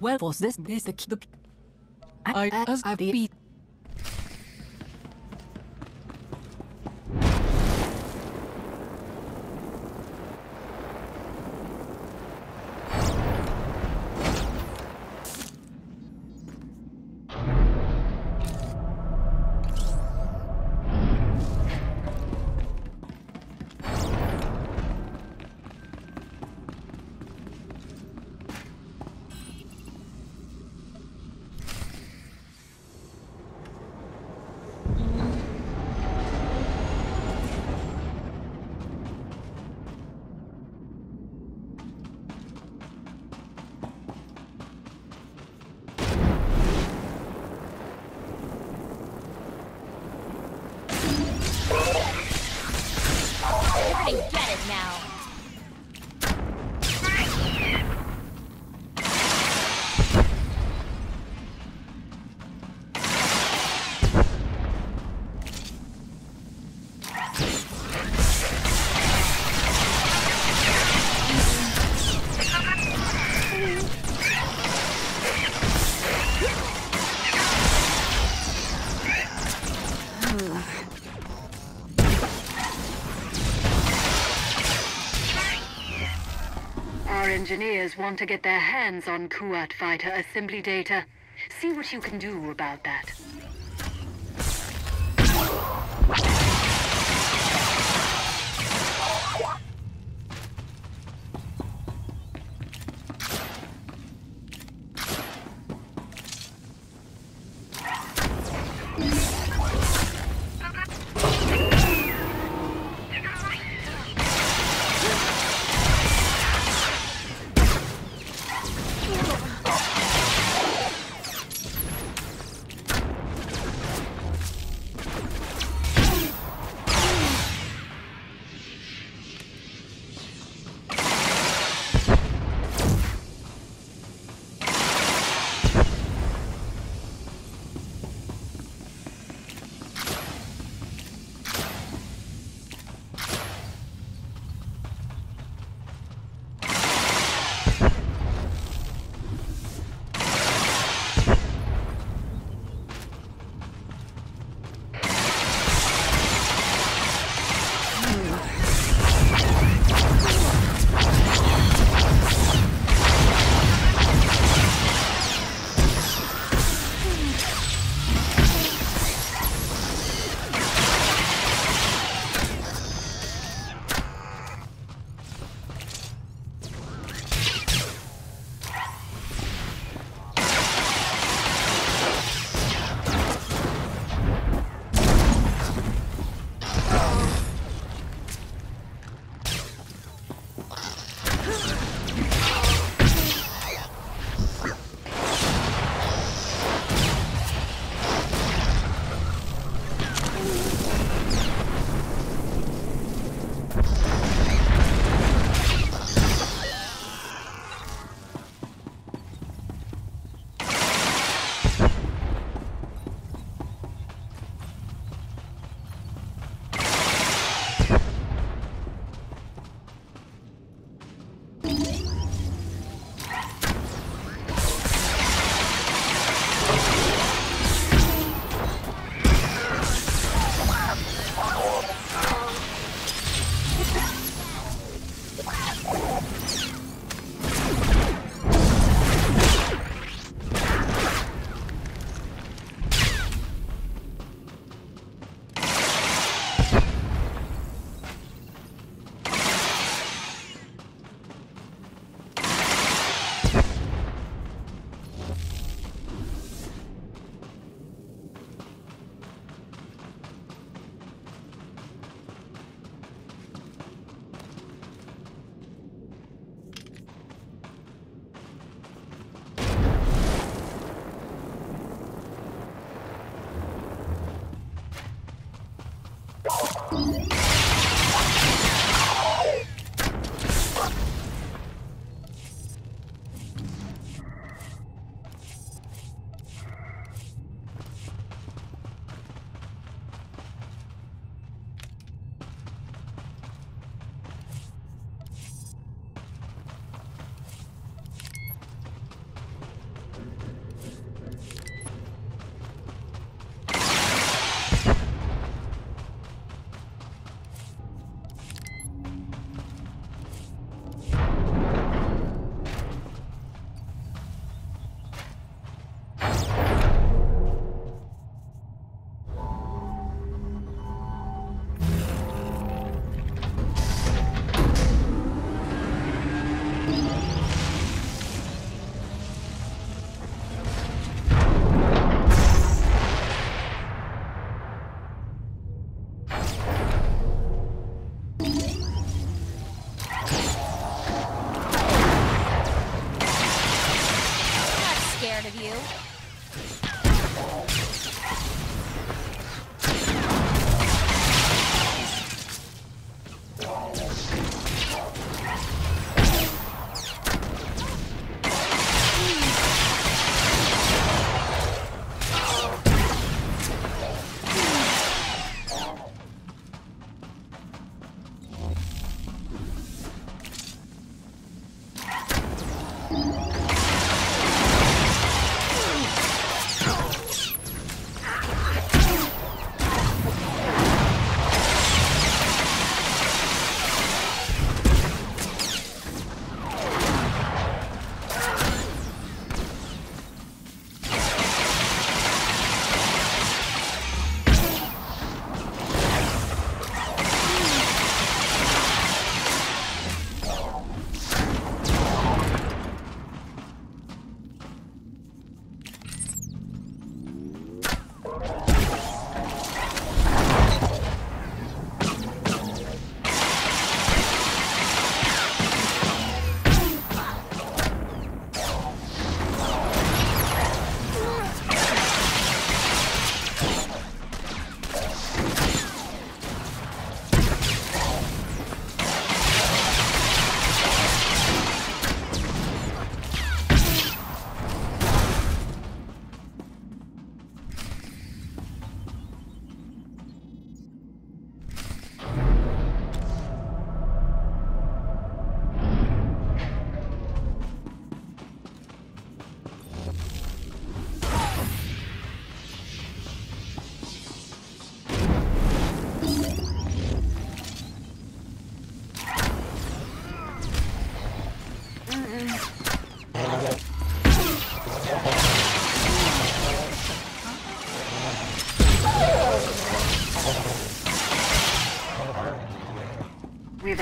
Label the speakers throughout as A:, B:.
A: Well, for this is the the. I as I be.
B: Engineers want to get their hands on Kuat fighter assembly data. See what you can do about that.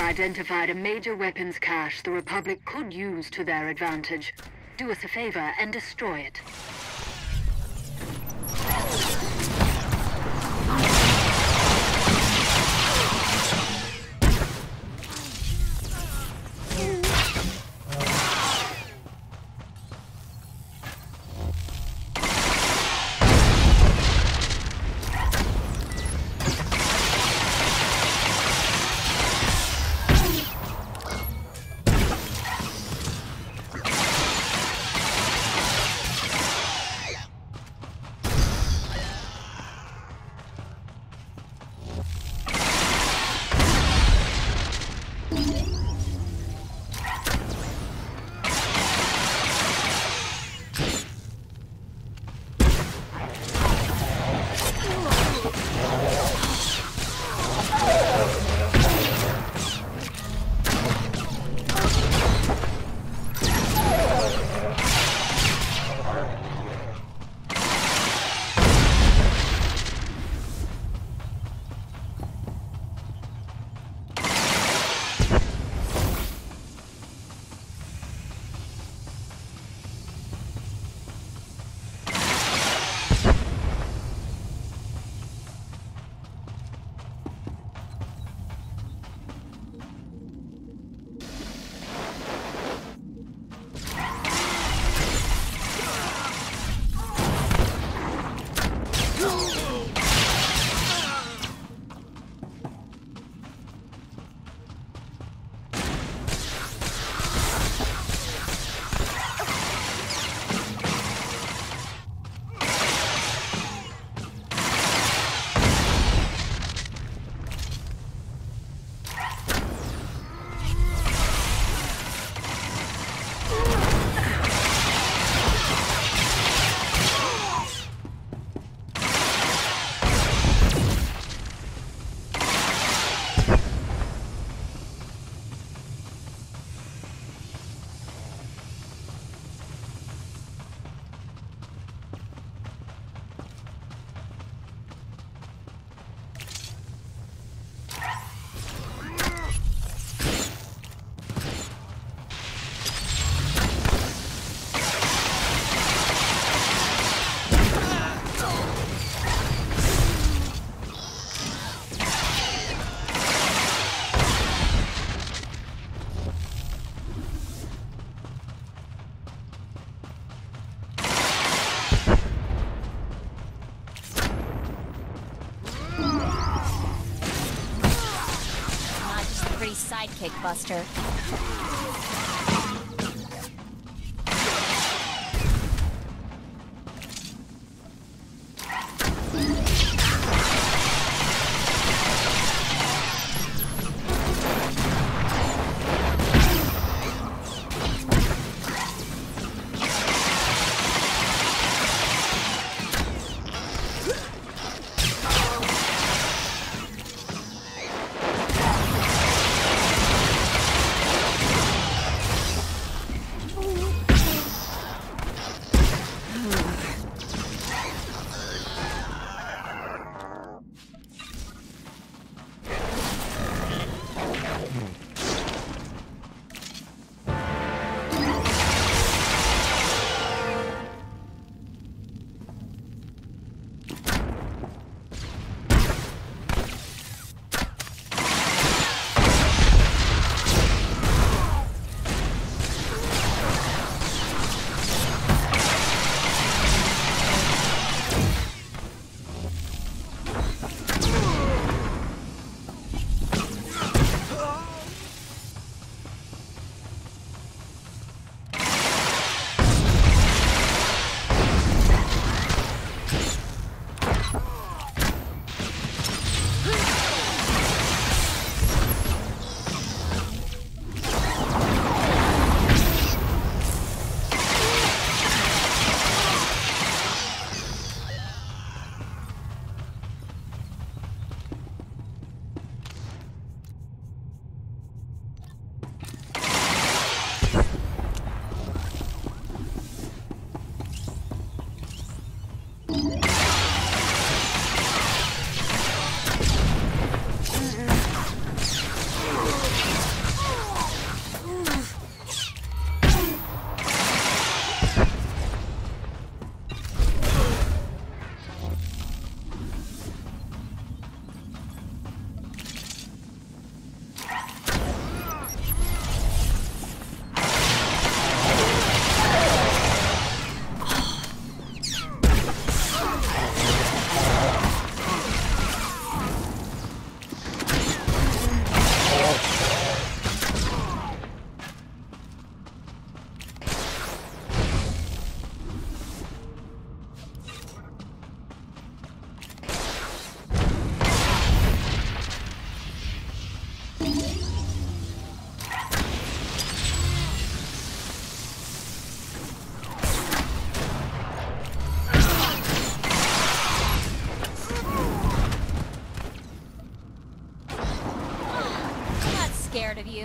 B: Identified a major weapons cache the Republic could use to their advantage. Do us a favor and destroy it.
C: Sidekick, Buster.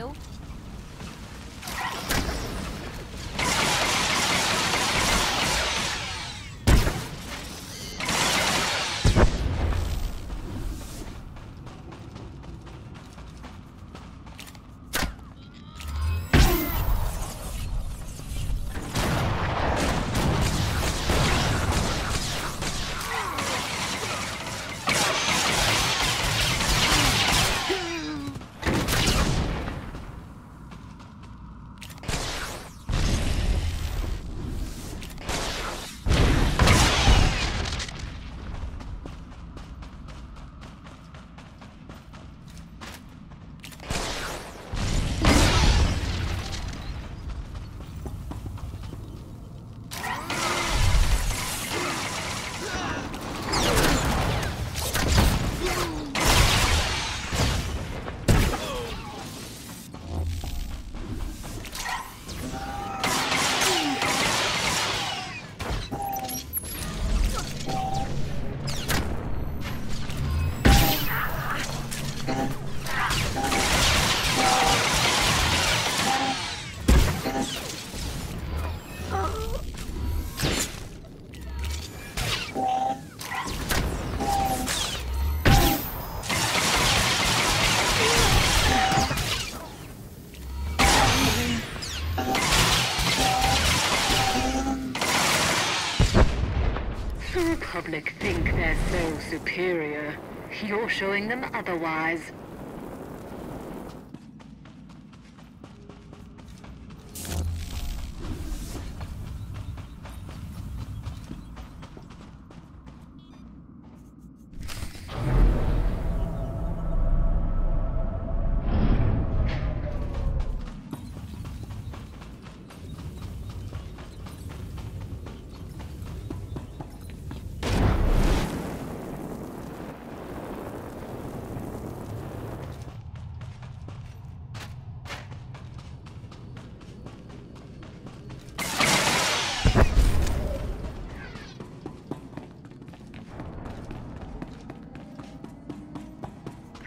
C: You.
B: Think they're so superior. You're showing them otherwise.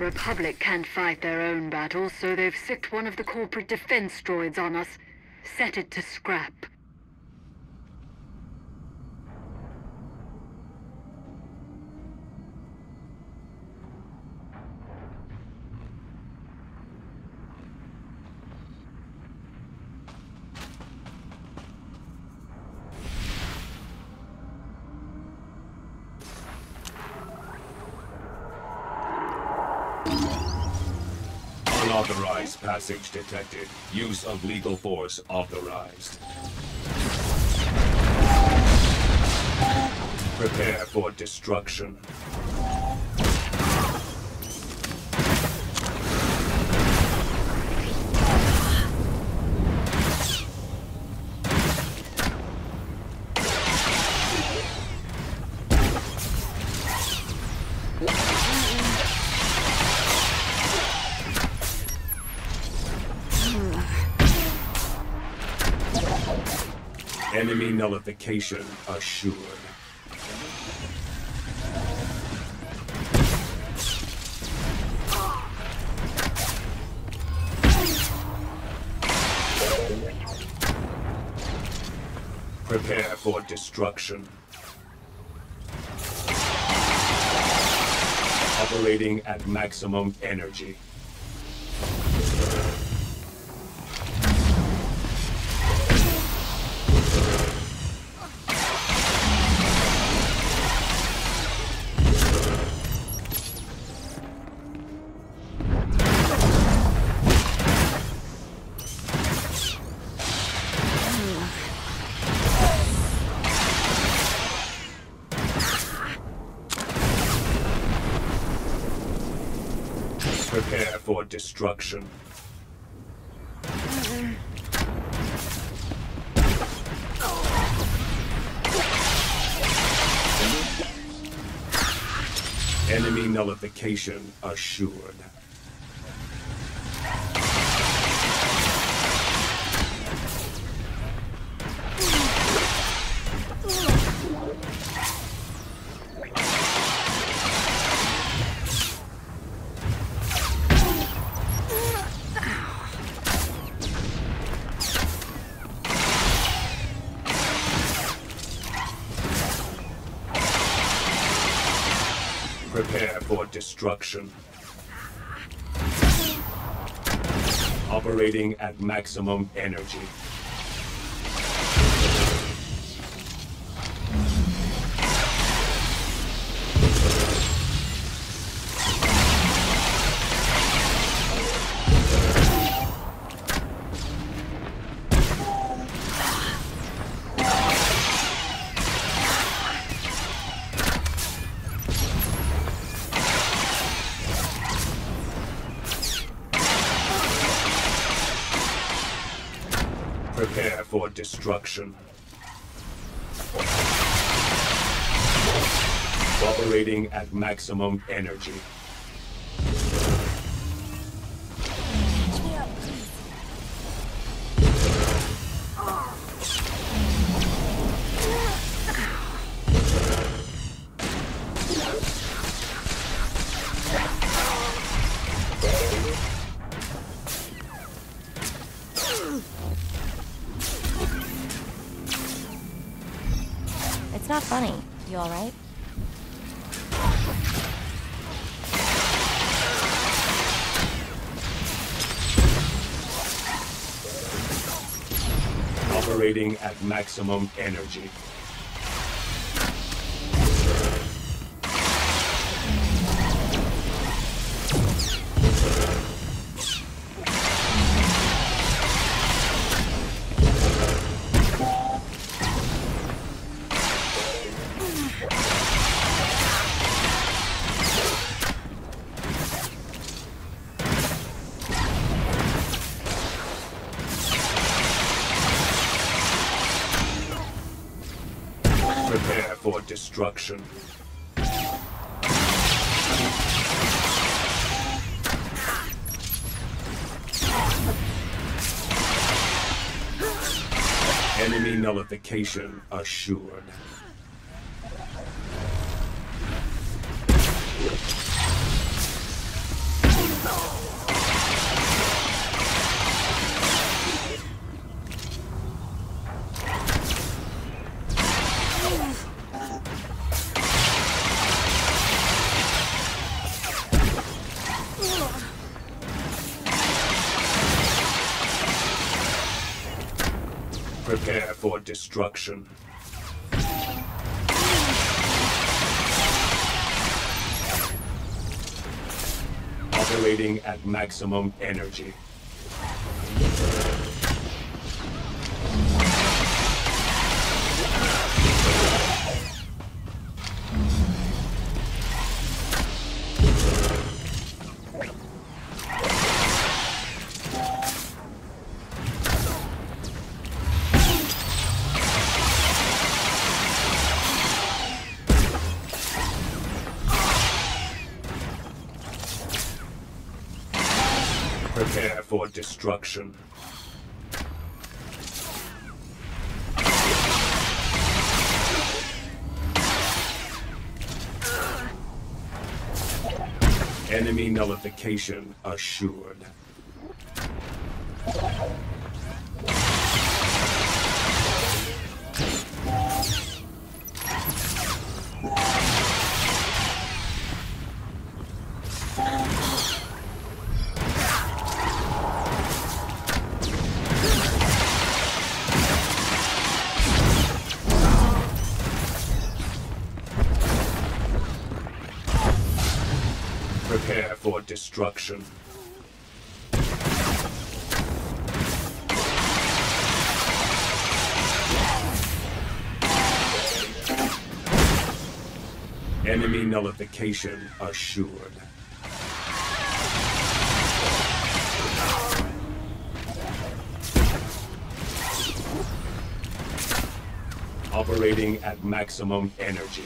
B: Republic can't fight their own battles, so they've sicked one of the corporate defense droids on us. Set it to scrap.
D: Passage detected. Use of lethal force authorized. Prepare for destruction. Nullification assured. Prepare for destruction. Operating at maximum energy. Destruction. Enemy nullification assured. Operating at maximum energy. Destruction. Operating at maximum energy.
C: Not funny. You alright?
D: Operating at maximum energy. Destruction. Enemy nullification assured. Prepare for destruction. Operating at maximum energy. Destruction. Enemy nullification assured. Destruction. Enemy nullification assured. Operating at maximum energy.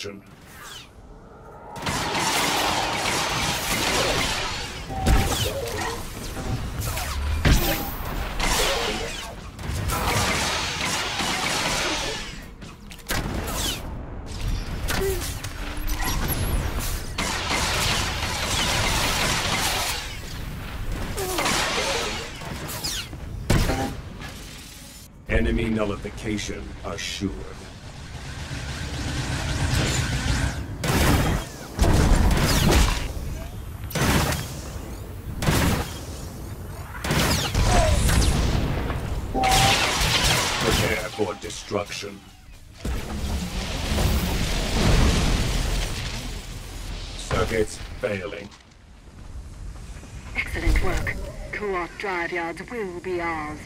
D: Destruction. Enemy nullification assured. Destruction. Circuits failing.
B: Excellent work. Kuat drive yards will be ours.